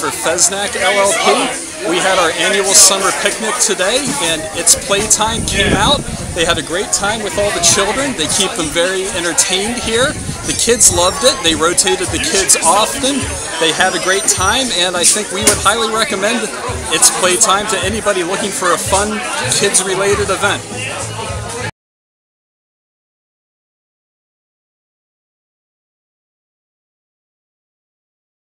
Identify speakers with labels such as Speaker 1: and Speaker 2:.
Speaker 1: for Fesnak LLP. We had our annual summer picnic today, and It's PlayTyme came out. They had a great time with all the children. They keep them very entertained here. The kids loved it. They rotated the kids often. They had a great time, and I think we would highly recommend It's PlayTyme to anybody looking for a fun, kids-related event.